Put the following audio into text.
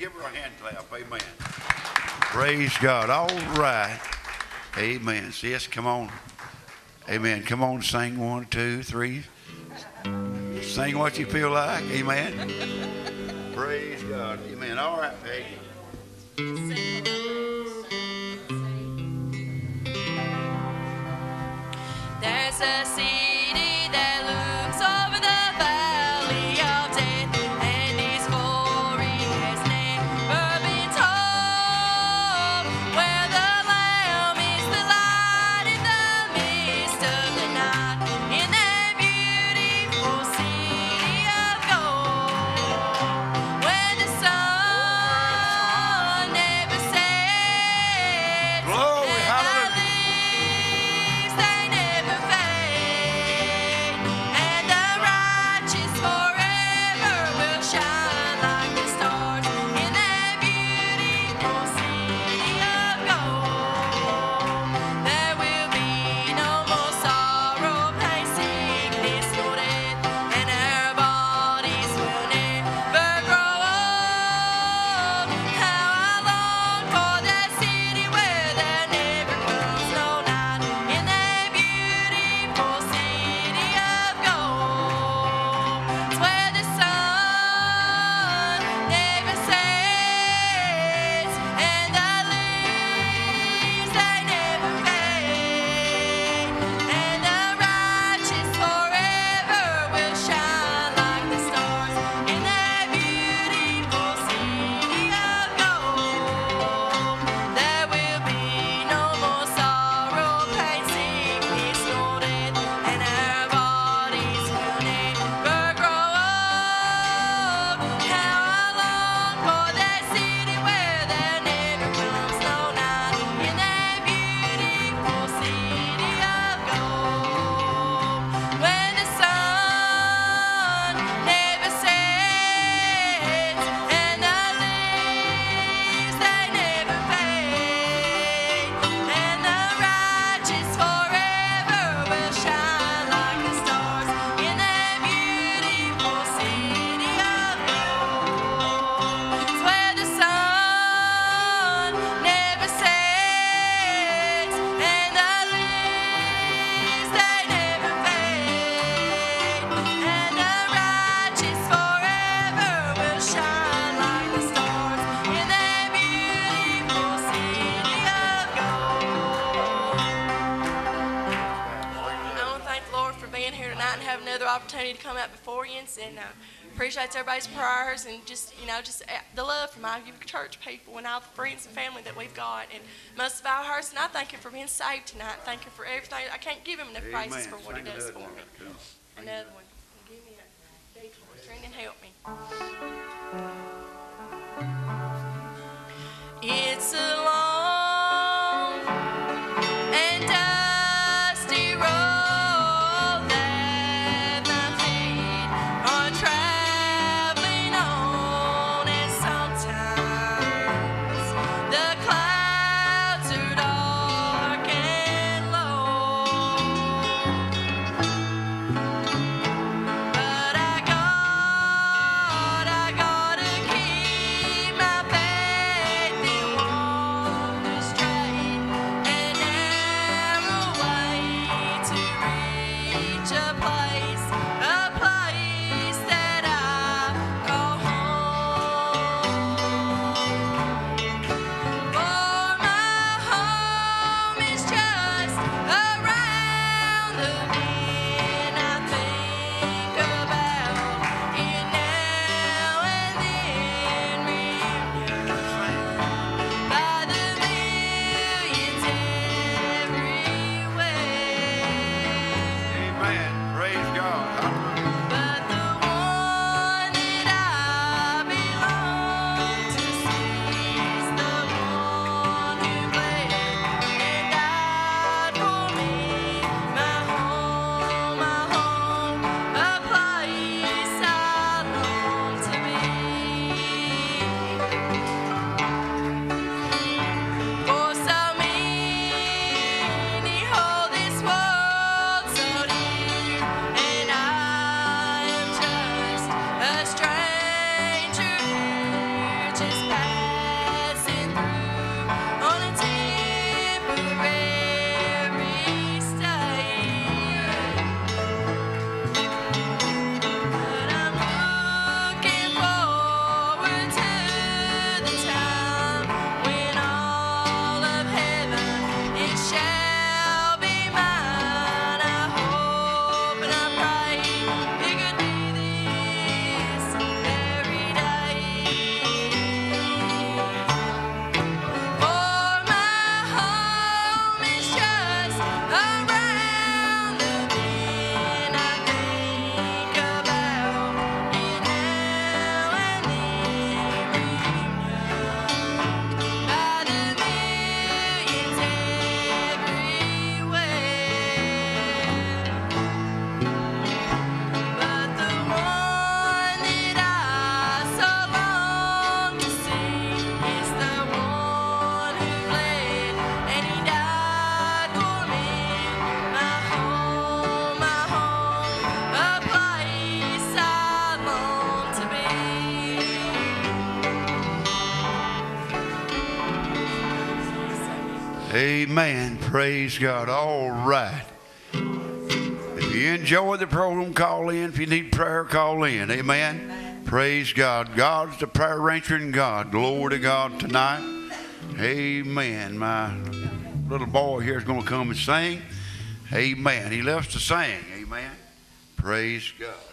Give her a hand clap. Amen. Praise God. All right. Amen. Yes, come on. Amen. Come on, sing one, two, three. Sing what you feel like. Amen. Praise God. Amen. All right, Peggy. There's a opportunity to come out before you and uh, appreciates everybody's prayers and just, you know, just uh, the love from all you church people and all the friends and family that we've got. And most of our hearts, and I thank you for being saved tonight. Thank you for everything. I can't give Him enough Amen. praises for what Sing He does for me. Another one. Give me a detour. Turn and help me. Amen. Praise God. All right. If you enjoy the program, call in. If you need prayer, call in. Amen. Praise God. God's the prayer answering God. Glory to God tonight. Amen. My little boy here is going to come and sing. Amen. He loves to sing. Amen. Praise God.